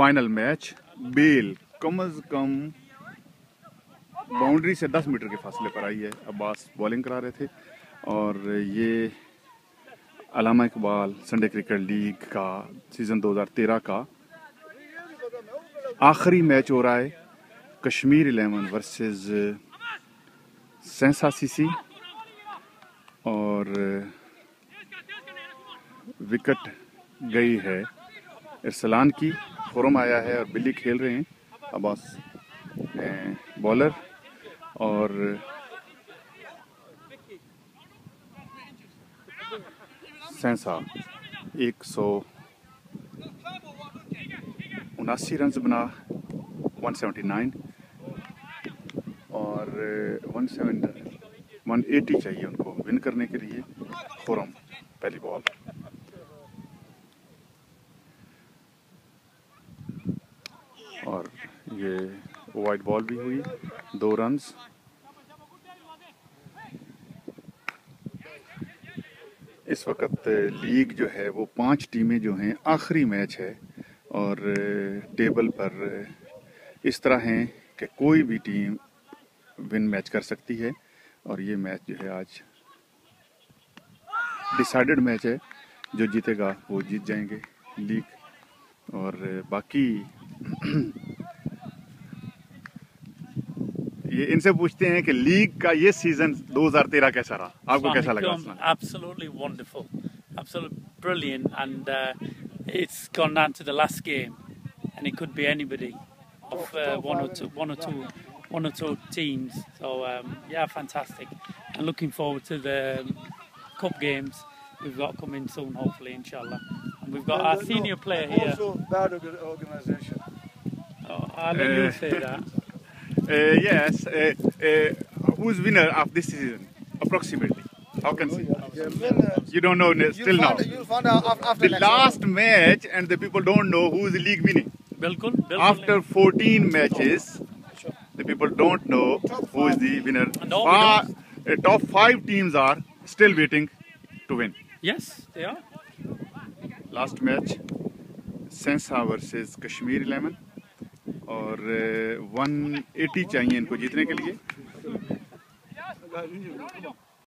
Final match बेल कम अज कम बाउंड्री से 10 मीटर के फासले पर आई है। अब्बास बॉलिंग करा रहे थे। और ये Allama Iqbal Sunday cricket league का सीज़न 2013 का आखिरी मैच हो रहा है। कश्मीर इलेवन वर्सेस सेंसा सीसी और विकेट गई है इरसलान की। फोरम आया है और बिल्ली खेल रहे हैं। अब्बास बॉलर और सेंसा, एक सौ उनासी रन बना 179 और 180 चाहिए उनको, विन करने के लिए, फोरम, पहली बॉल और ये वाइट बॉल भी हुई, दो रन्स इस वक्त लीग जो है, वो पाँच टीमें जो हैं, आखिरी मैच है और टेबल पर इस तरह हैं कि कोई भी टीम विन मैच कर सकती है और ये मैच जो है आज डिसाइडेड मैच है, जो जीतेगा वो जीत जाएँगे लीग और बाकी ये इनसे पूछते हैं कि लीग का ये सीजन 2013 कैसा रहा आपको कैसा लगा absolutely wonderful absolutely brilliant and uh, it's gone down to the last game and it could be anybody of uh, one or two one or two one or two teams so um, yeah fantastic and looking forward to the cup games we've got coming soon hopefully inshallah and we've got our senior player here also bad organization oh, I'll let you say that Uh, yes. Uh, uh, who's winner of this season, approximately? How can see? You don't know still now. You'll find out after the last match, and the people don't know who is the league winning. Bilkul, bilkul After 14 matches, the people don't know who is the winner. No, uh, top five teams are still waiting to win. Yes, they are. Last match, Sensa versus Kashmir 11. और 180 चाहिए इनको जीतने के लिए।